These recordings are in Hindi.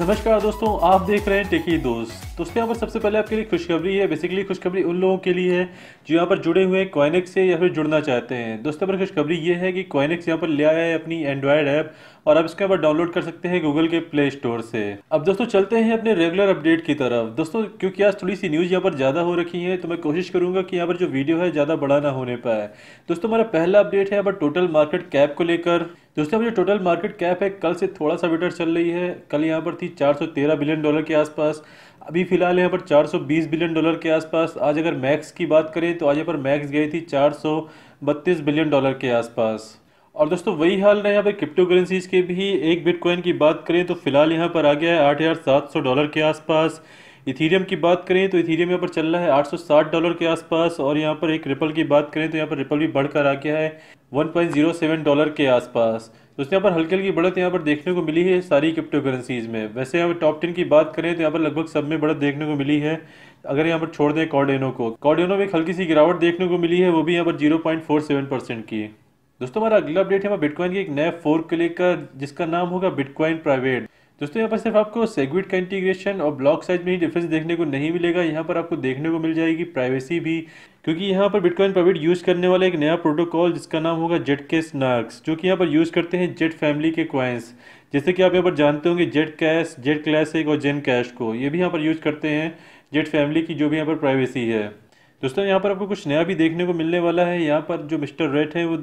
नमस्कार दोस्तों आप देख रहे हैं टेकी दोस्त। दोस्तों यहाँ पर सबसे पहले आपके लिए खुशखबरी है बेसिकली खुशखबरी उन लोगों के लिए है जो यहाँ पर जुड़े हुए हैं कॉइनिक्स से या फिर जुड़ना चाहते हैं दोस्तों पर खुशखबरी ये है कि कॉइनिक्स यहाँ पर ले आया है अपनी एंड्रॉयड ऐप और आप इसके ऊपर डाउनलोड कर सकते हैं गूगल के प्ले स्टोर से अब दोस्तों चलते हैं अपने रेगुलर अपडेट की तरफ़ दोस्तों क्योंकि आज थोड़ी सी न्यूज़ यहाँ पर ज़्यादा हो रखी है तो मैं कोशिश करूँगा कि यहाँ पर जो वीडियो है ज़्यादा बड़ा ना होने पाए दोस्तों हमारा पहला अपडेट है यहाँ पर टोटल मार्केट कैप को लेकर दोस्तों अब जो टोटल मार्केट कैप है कल से थोड़ा सा बेटर चल रही है कल यहाँ पर थी 413 बिलियन डॉलर के आसपास अभी फ़िलहाल यहाँ पर 420 बिलियन डॉलर के आसपास, आज अगर मैक्स की बात करें तो आज यहाँ पर मैक्स गई थी 432 बिलियन डॉलर के आसपास। और दोस्तों, वही हाल रहा यहाँ पर क्रिप्टो करेंसीज के भी। एक बिटकॉइन की बात करें तो फ़िलहाल यहाँ पर आ गया है आठ हज़ार सात सौ डॉलर के आसपास। इथीरियम की बात करें तो इथीरियम यहाँ पर चल रहा है 860 डॉलर के आसपास। और यहाँ पर एक रिपल की बात करें तो यहाँ पर रिपल भी बढ़कर आ गया है 1.07 डॉलर के आसपास। तो यहाँ पर हल्की हल्की बढ़त यहाँ पर देखने को मिली है सारी क्रिप्टो करेंसीज में। वैसे यहाँ पर टॉप टेन की बात करें तो यहाँ पर लगभग सब में बढ़त देखने को मिली है। अगर यहाँ पर छोड़ दें कॉर्डेनो को कॉर्डेनो में एक हल्की सी गिरावट देखने को मिली है, वो भी यहाँ पर zero point four seven percent की। दोस्तों, हमारा अगला अपडेट है बिटकॉइन की एक नए फोर्क को लेकर, जिसका नाम होगा बिटकॉइन प्राइवेट दोस्तों, यहाँ पर सिर्फ़ आपको सेगविट का इंटीग्रेशन और ब्लॉक साइज़ में ही डिफरेंस देखने को नहीं मिलेगा। यहाँ पर आपको देखने को मिल जाएगी प्राइवेसी भी। क्योंकि यहाँ पर बिटकॉइन प्राइवेट यूज़ करने वाला एक नया प्रोटोकॉल जिसका नाम होगा जेट के स्नार्क्स जो कि यहाँ पर यूज़ करते हैं जेट फैमिली के क्वाइंस जैसे कि आप यहाँ पर जानते होंगे जेट कैश जेट क्लासिक और जेन कैश को ये भी यहाँ पर यूज़ करते हैं जेट फैमिली की जो भी यहाँ पर प्राइवेसी है दोस्तों यहाँ पर आपको कुछ नया भी देखने को मिलने वाला है यहाँ पर जो मिस्टर रेट है वो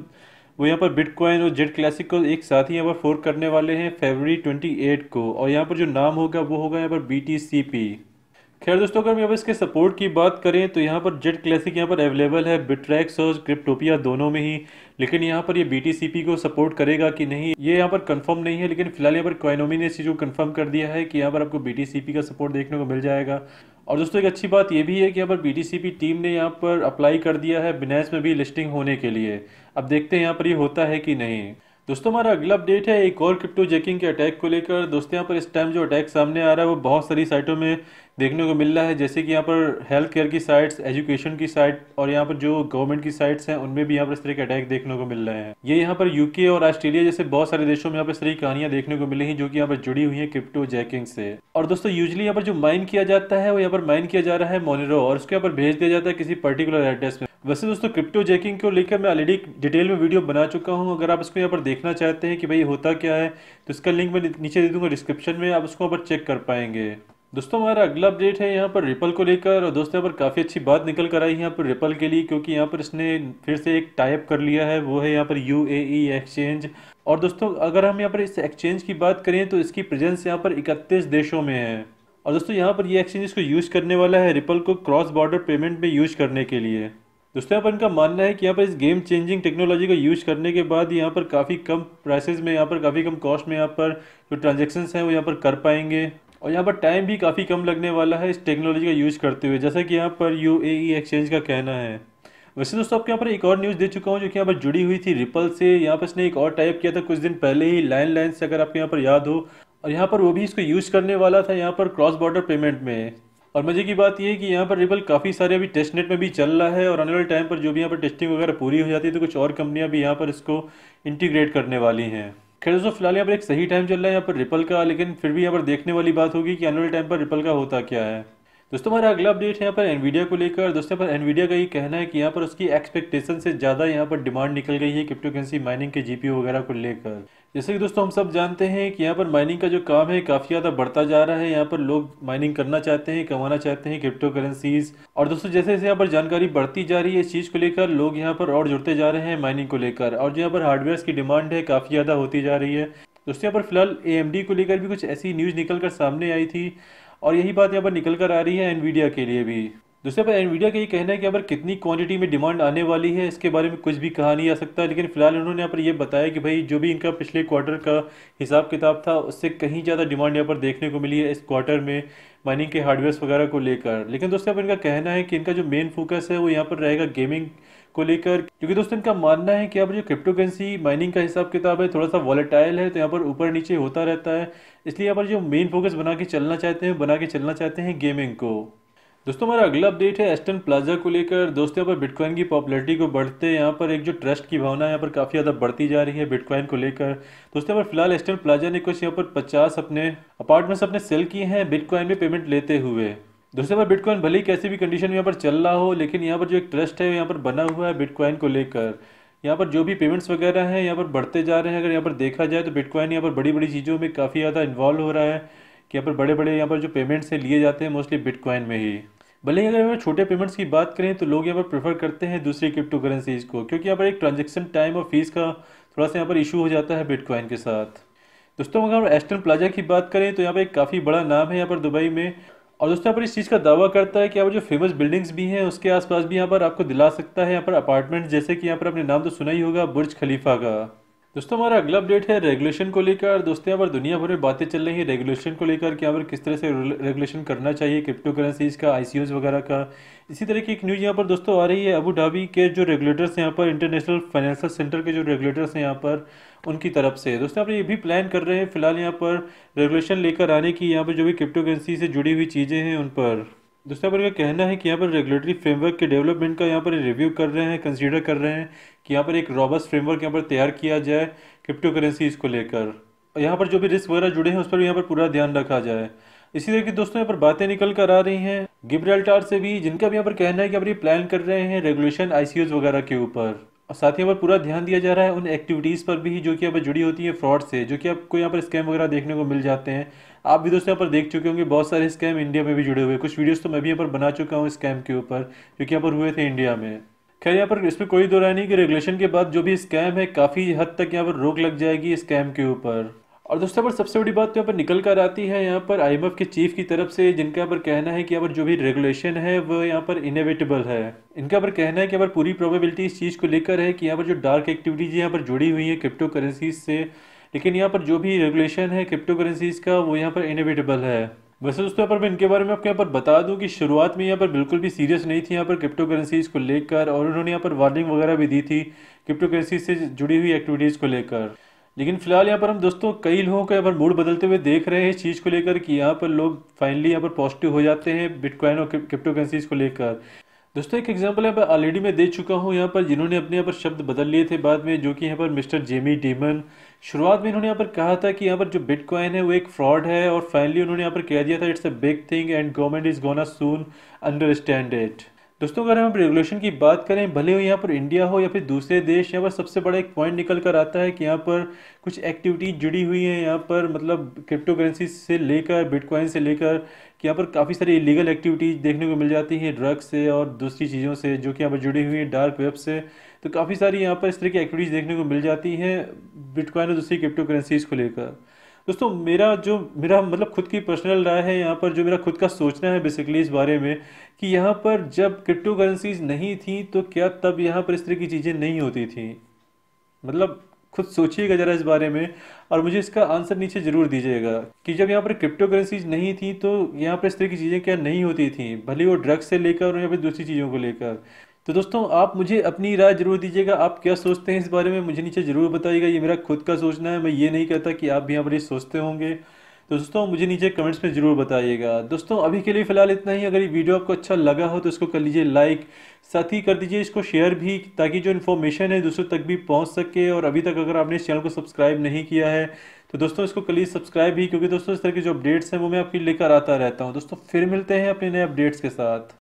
वो यहाँ पर बिटकॉइन और जेट क्लासिक को एक साथ ही यहाँ पर फोर्क करने वाले हैं फेबररी 28 को और यहाँ पर जो नाम होगा वो होगा यहाँ पर बी टी सी पी खैर दोस्तों अगर पर इसके सपोर्ट की बात करें तो यहाँ पर जेट क्लासिक यहाँ पर अवेलेबल है बिट्रैक्स और क्रिप्टोपिया दोनों में ही लेकिन यहाँ पर ये बी टी सी पी को सपोर्ट करेगा कि नहीं ये यहाँ पर कंफर्म नहीं है लेकिन फ़िलहाल यहाँ पर क्वाइनोमी ने इस चीज़ को कंफर्म कर दिया है कि यहाँ पर आपको बी टी सी पी का सपोर्ट देखने को मिल जाएगा और दोस्तों एक अच्छी बात ये भी है कि यहाँ पर बी टीम ने यहाँ पर अप्लाई कर दिया है बिनेस में भी लिस्टिंग होने के लिए अब देखते हैं यहाँ पर ये होता है कि नहीं दोस्तों हमारा अगला अपडेट है एक और क्रिप्टो जैकिंग के अटैक को लेकर दोस्तों यहाँ पर इस टाइम जो अटैक सामने आ रहा है वो बहुत सारी साइटों में देखने को मिल रहा है जैसे कि यहाँ पर हेल्थ केयर की साइट्स एजुकेशन की साइट और यहाँ पर जो गवर्नमेंट की साइट्स हैं उनमें भी यहाँ पर इस तरह के अटैक देखने को मिल रहे हैं ये यहाँ पर यूके और ऑस्ट्रेलिया जैसे बहुत सारे देशों में यहाँ पर इस तरह की कहानियाँ देखने को मिली हैं जो कि यहाँ पर जुड़ी हुई है क्रिप्टो जैकिंग से और दोस्तों यूजली यहाँ पर जो माइन किया जाता है वो यहाँ पर माइन किया जा रहा है मोनिरो और उसके यहाँ पर भेज दिया जाता है किसी पर्टिकुलर एड्रेस में वैसे दोस्तों क्रिप्टो जैकिंग को लेकर मैं ऑलरेडी डिटेल में वीडियो बना चुका हूँ अगर आप इसको यहाँ पर देखना चाहते हैं कि भाई होता क्या है तो इसका लिंक मैं नीचे दे दूँगा डिस्क्रिप्शन में आप उसको यहाँ पर चेक कर पाएँगे दोस्तों हमारा अगला अपडेट है यहाँ पर रिपल को लेकर और दोस्तों यहाँ पर काफ़ी अच्छी बात निकल कर आई है यहाँ पर रिपल के लिए क्योंकि यहाँ पर इसने फिर से एक टाइप कर लिया है वो है यहाँ पर यूएई एक्सचेंज और दोस्तों अगर हम यहाँ पर इस एक्सचेंज की बात करें तो इसकी प्रेजेंस यहाँ पर इकतीस देशों में है और दोस्तों यहाँ पर ये एक्सचेंज इसको यूज़ करने वाला है रिपल को क्रॉस बॉर्डर पेमेंट में यूज़ करने के लिए दोस्तों यहाँ पर इनका मानना है कि यहाँ पर इस गेम चेंजिंग टेक्नोलॉजी को यूज़ करने के बाद यहाँ पर काफ़ी कम प्राइसेस में यहाँ पर काफ़ी कम कॉस्ट में यहाँ पर जो ट्रांजेक्शन हैं वो यहाँ पर कर पाएँगे और यहाँ पर टाइम भी काफ़ी कम लगने वाला है इस टेक्नोलॉजी का यूज़ करते हुए जैसा कि यहाँ पर यूएई एक्सचेंज का कहना है वैसे दोस्तों आपके यहाँ पर एक और न्यूज़ दे चुका हूँ जो कि यहाँ पर जुड़ी हुई थी रिपल से यहाँ पर इसने एक और टाइप किया था कुछ दिन पहले ही लाइन लाइन से अगर आपके यहाँ पर याद हो और यहाँ पर वो भी इसको यूज़ करने वाला था यहाँ पर क्रॉस बॉर्डर पेमेंट में और मज़े की बात यह है कि यहाँ पर रिपल काफ़ी सारे अभी टेस्ट नेट में भी चल रहा है और आने वाले टाइम पर जो भी यहाँ पर टेस्टिंग वगैरह पूरी हो जाती है तो कुछ और कंपनियाँ भी यहाँ पर इसको इंटीग्रेट करने वाली हैं खैर दोस्तों फ़िलहाल यहाँ पर एक सही टाइम चल रहा है यहाँ पर रिपल का लेकिन फिर भी यहाँ पर देखने वाली बात होगी कि आने वाले टाइम पर रिपल का होता क्या है दोस्तों हमारा अगला अपडेट है यहाँ पर एनवीडिया को लेकर दोस्तों पर एनवीडिया का ये कहना है कि यहाँ पर उसकी एक्सपेक्टेशन से ज़्यादा यहाँ पर डिमांड निकल गई है क्रिप्टोकरेंसी माइनिंग के जीपीयू वगैरह को लेकर जैसे कि दोस्तों हम सब जानते हैं कि यहाँ पर माइनिंग का जो काम है, काफ़ी ज़्यादा बढ़ता जा रहा है। यहाँ पर लोग माइनिंग करना चाहते हैं, कमाना चाहते हैं क्रिप्टो करेंसीज और दोस्तों जैसे जैसे यहाँ पर जानकारी बढ़ती जा रही है इस चीज़ को लेकर, लोग यहाँ पर और जुड़ते जा रहे हैं माइनिंग को लेकर। और जो यहाँ पर हार्डवेयर की डिमांड है, काफ़ी ज़्यादा होती जा रही है। दोस्तों यहाँ पर फ़िलहाल एएमडी को लेकर भी कुछ ऐसी न्यूज़ निकल कर सामने आई थी। और यही बात यहाँ पर निकल कर आ रही है एनवीडिया के लिए भी। दूसरे पर एनवीडिया का ये कहना है कि पर कितनी क्वांटिटी में डिमांड आने वाली है, इसके बारे में कुछ भी कहा नहीं आ सकता, लेकिन फ़िलहाल उन्होंने यहाँ पर ये बताया कि भाई, जो भी इनका पिछले क्वार्टर का हिसाब किताब था, उससे कहीं ज़्यादा डिमांड यहाँ पर देखने को मिली है इस क्वार्टर में माइनिंग के हार्डवेयर वगैरह को लेकर। लेकिन दोस्तों पर इनका कहना है कि इनका जो मेन फोकस है, वो यहाँ पर रहेगा गेमिंग को लेकर। क्योंकि दोस्तों, इनका मानना है कि अब जो क्रिप्टो करेंसी माइनिंग का हिसाब किताब है थोड़ा सा वॉलेटाइल है तो यहाँ पर ऊपर नीचे होता रहता है। इसलिए यहाँ पर जो मेन फोकस बना के चलना चाहते हैं, बना के चलना चाहते हैं गेमिंग को। दोस्तों हमारा अगला अपडेट है एस्टन प्लाजा को लेकर दोस्तों यहाँ पर बिटकॉइन की पॉपुलैरिटी को बढ़ते यहाँ पर एक जो ट्रस्ट की भावना यहाँ पर काफ़ी ज़्यादा बढ़ती जा रही है बिटकॉइन को लेकर दोस्तों यहाँ पर फ़िलहाल एस्टन प्लाजा ने कुछ यहाँ पर पचास अपने अपार्टमेंट्स अपने सेल किए हैं बिटकॉइन में पेमेंट लेते हुए दोस्तों यहाँ पर बिटकॉइन भले ही कैसी भी कंडीशन में यहाँ पर चल रहा हो लेकिन यहाँ पर जो एक ट्रस्ट है यहाँ पर बना हुआ है बिटकॉइन को लेकर यहाँ पर जो भी पेमेंट्स वगैरह हैं यहाँ पर बढ़ते जा रहे हैं अगर यहाँ पर देखा जाए तो बिटकॉइन यहाँ पर बड़ी बड़ी चीज़ों में काफ़ी ज़्यादा इन्वॉल्व हो रहा है कि यहाँ पर बड़े बड़े यहाँ पर जो पेमेंट्स हैं लिए जाते हैं मोस्टली बिटकॉइन में ही भले ही अगर हम छोटे पेमेंट्स की बात करें तो लोग यहाँ पर प्रेफर करते हैं दूसरी क्रिप्टो करेंसीज को क्योंकि यहाँ पर एक ट्रांजेक्शन टाइम और फ़ीस का थोड़ा सा यहाँ पर इशू हो जाता है बिटकॉइन के साथ दोस्तों अगर हम एस्टन प्लाजा की बात करें तो यहाँ पर एक काफ़ी बड़ा नाम है यहाँ पर दुबई में और दोस्तों यहाँ पर इस चीज़ का दावा करता है कि यहाँ पर जो फ़ेमस बिल्डिंग्स भी हैं उसके आसपास भी यहाँ पर आपको दिला सकता है यहाँ पर अपार्टमेंट जैसे कि यहाँ पर अपने नाम तो सुना ही होगा बुर्ज खलीफा का दोस्तों, हमारा अगला अपडेट है रेगुलेशन को लेकर। दोस्तों, यहाँ पर दुनिया भर में बातें चल रही हैं। रेगुलेशन को लेकर कि यहाँ पर किस तरह से रेगुलेशन करना चाहिए क्रिप्टो करेंसीज का आई वगैरह का। इसी तरह की एक न्यूज़ यहाँ पर दोस्तों आ रही है। अबू धाबी के जो रेगुलेटर्स हैं यहाँ पर इंटरनेशनल फाइनेंशियल सेंटर के जो रेगुलेटर्स हैं यहाँ पर, उनकी तरफ़ से। दोस्तों आप ये भी प्लान कर रहे हैं फ़िलहाल यहाँ पर रेगुलेशन लेकर आने की। यहाँ पर जो भी क्रिप्टो करेंसी से जुड़ी हुई चीज़ें हैं, उन पर। दूसरा पर का कहना है कि यहाँ पर रेगुलेटरी फ्रेमवर्क के डेवलपमेंट का यहाँ पर रिव्यू कर रहे हैं कंसीडर कर रहे हैं कि यहाँ पर एक रॉबस्ट फ्रेमवर्क यहाँ पर तैयार किया जाए क्रिप्टो करेंसी को लेकर। यहाँ पर जो भी रिस्क वगैरह जुड़े हैं उस पर भी यहाँ पर पूरा ध्यान रखा जाए। इसी तरह की दोस्तों यहाँ पर बातें निकल कर आ रही हैं। गिब्रेल्टार से भी जिनका भी यहाँ पर कहना है कि अब ये प्लान कर रहे हैं रेगुलेशन आई वगैरह के ऊपर। और साथ ही यहाँ पर पूरा ध्यान दिया जा रहा है उन एक्टिविटीज़ पर भी जो कि यहाँ पर जुड़ी होती है फ्रॉड से, जो कि आपको यहाँ पर स्कैम वगैरह देखने को मिल जाते हैं। आप भी दोस्तों यहाँ पर देख चुके होंगे, बहुत सारे स्कैम इंडिया में भी जुड़े हुए कुछ वीडियोज़ तो मैं भी यहाँ पर बना चुका हूँ स्कैम के ऊपर, जो कि यहाँ पर हुए थे इंडिया में। खैर, यहाँ पर इसमें कोई दो नहीं कि रेगुलेशन के बाद जो भी स्कैम है, काफ़ी हद तक यहाँ पर रोक लग जाएगी स्कैम के ऊपर। और दोस्तों पर सबसे बड़ी बात तो यहाँ पर निकल कर आती है यहाँ पर आईएमएफ के चीफ की तरफ़ से जिनका यहाँ पर कहना है कि यहाँ पर जो भी रेगुलेशन है वो यहाँ पर इनएविटेबल है इनका पर कहना है कि यहाँ पर पूरी प्रोबेबिलिटी इस चीज़ को लेकर है कि यहाँ पर जो डार्क एक्टिविटीज़ यहाँ पर जुड़ी हुई है क्रिप्टो करेंसीज से लेकिन यहाँ पर जो भी रेगुलेशन है क्रिप्टो करेंसीज का वो यहाँ पर इनएविटेबल है वैसे दोस्तों यहाँ पर मैं इनके बारे में आपको यहाँ पर बता दूँ कि शुरुआत में यहाँ पर बिल्कुल भी सीरियस नहीं थी यहाँ पर क्रिप्टो करेंसीज को लेकर और उन्होंने यहाँ पर वार्निंग वगैरह भी दी थी क्रिप्टो करेंसीज से जुड़ी हुई एक्टिविटीज़ को लेकर लेकिन फ़िलहाल यहाँ पर हम दोस्तों कई लोगों का यहाँ पर मूड बदलते हुए देख रहे हैं इस चीज़ को लेकर कि यहाँ पर लोग फाइनली यहाँ पर पॉजिटिव हो जाते हैं बिटकॉइन और क्रिप्टो करेंसीज को लेकर दोस्तों एक एग्जांपल यहाँ पर ऑलरेडी मैं दे चुका हूँ यहाँ पर जिन्होंने अपने यहाँ पर शब्द बदल लिए थे बाद में जो कि यहाँ पर मिस्टर जेमी डीमन शुरुआत में इन्होंने यहाँ पर कहा था कि यहाँ पर जो बिटकॉइन है वो एक फ्रॉड है और फाइनली उन्होंने यहाँ पर कह दिया था it's a big thing and government is gonna soon understand it दोस्तों, अगर हम रेगुलेशन की बात करें, भले हो यहाँ पर इंडिया हो या फिर दूसरे देश, यहाँ पर सबसे बड़ा एक पॉइंट निकल कर आता है कि यहाँ पर कुछ एक्टिविटी जुड़ी हुई है। यहाँ पर मतलब क्रिप्टो करेंसी से लेकर बिटकॉइन से लेकर कि यहाँ पर काफ़ी सारी इलीगल एक्टिविटीज़ देखने को मिल जाती हैं ड्रग्स से और दूसरी चीज़ों से जो कि यहाँ पर जुड़ी हुई हैं डार्क वेब से। तो काफ़ी सारी यहाँ पर इस तरह की एक्टिविटीज़ देखने को मिल जाती हैं बिटकॉइन और दूसरी क्रिप्टो करेंसीज़ को लेकर। दोस्तों, मेरा जो, मेरा मतलब खुद की पर्सनल राय है, यहाँ पर जो मेरा खुद का सोचना है बेसिकली इस बारे में, कि यहाँ पर जब क्रिप्टो करेंसीज नहीं थी तो क्या तब यहाँ पर इस तरह की चीज़ें नहीं होती थी? मतलब खुद सोचिएगा ज़रा इस बारे में, और मुझे इसका आंसर नीचे ज़रूर दीजिएगा, कि जब यहाँ पर क्रिप्टो करेंसीज नहीं थी तो यहाँ पर इस तरह की चीज़ें क्या नहीं होती थी? भले वो ड्रग्स से लेकर और या फिर दूसरी चीज़ों को लेकर। तो दोस्तों, आप मुझे अपनी राय ज़रूर दीजिएगा। आप क्या सोचते हैं इस बारे में, मुझे नीचे ज़रूर बताइएगा। ये मेरा खुद का सोचना है, मैं ये नहीं कहता कि आप भी यहाँ पर सोचते होंगे। तो दोस्तों, मुझे नीचे कमेंट्स में ज़रूर बताइएगा। दोस्तों, अभी के लिए फ़िलहाल इतना ही। अगर ये वीडियो आपको अच्छा लगा हो तो इसको कर लीजिए लाइक, साथ ही कर दीजिए इसको शेयर भी, ताकि जो इन्फॉर्मेशन है दूसरों तक भी पहुँच सके। और अभी तक अगर आपने इस चैनल को सब्सक्राइब नहीं किया है तो दोस्तों, इसको कर लीजिए सब्सक्राइब भी, क्योंकि दोस्तों, इस तरह के जो अपडेट्स हैं, वो मैं आपकी लेकर आता रहता हूँ। दोस्तों, फिर मिलते हैं अपने नए अपडेट्स के साथ।